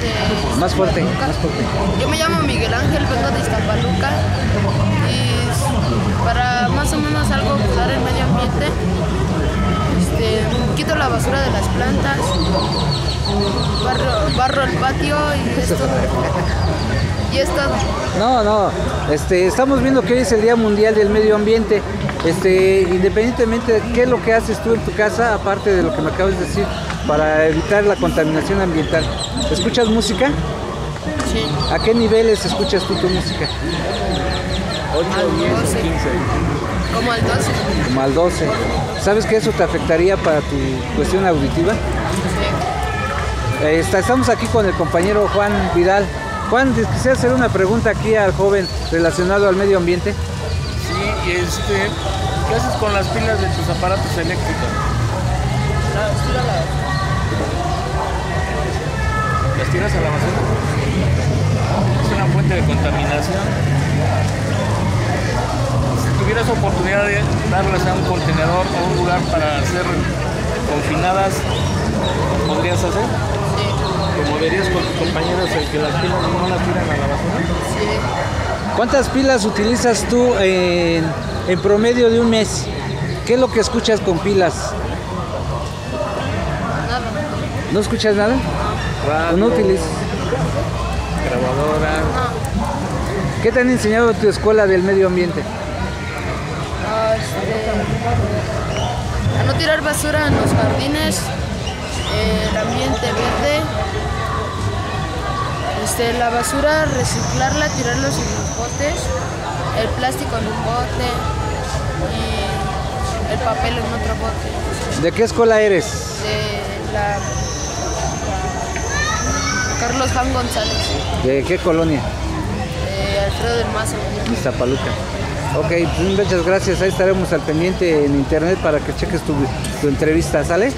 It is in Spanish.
de... Más fuerte, Iztapaluca. más fuerte. Yo me llamo Miguel Ángel, vengo de Iztapaluca y para más o menos algo cuidar el medio ambiente, este, quito la basura de las plantas, barro, barro el patio y esto. Y es todo. No, no, este, estamos viendo que hoy es el Día Mundial del Medio Ambiente. Este, independientemente de qué es lo que haces tú en tu casa, aparte de lo que me acabas de decir, para evitar la contaminación ambiental. ¿Escuchas música? Sí. ¿A qué niveles escuchas tú tu música? Al 12. Como al 12. Como al 12. ¿Sabes que eso te afectaría para tu cuestión auditiva? Sí. Está- estamos aquí con el compañero Juan Vidal. Juan, quisiera hacer una pregunta aquí al joven relacionado al medio ambiente. Sí, y este, ¿qué haces con las pilas de tus aparatos eléctricos? ¿Las tiras a la basura? Es una fuente de contaminación. Si tuvieras oportunidad de darlas a un contenedor o un lugar para ser confinadas, ¿lo ¿podrías hacer? Sí. ¿Como verías con tus compañeros el que las pilas no las tiran a la basura? Sí. ¿Cuántas pilas utilizas tú en, en promedio de un mes? ¿Qué es lo que escuchas con pilas? Nada. ¿No escuchas nada? ¿O Radio, no utilizas? grabadora. No. ¿Qué te han enseñado en tu escuela del medio ambiente? Ah, este, a no tirar basura en los jardines, eh, ambiente verde, este, la basura reciclarla, tirarlos en los botes, el plástico en un bote y el papel en otro bote. ¿De qué escuela eres? De la Carlos Juan González, ¿De qué colonia? de Alfredo del Mazo. Iztapaluca. Ok, pues muchas gracias. Ahí estaremos al pendiente en internet para que cheques tu, tu entrevista, ¿sale? Sí.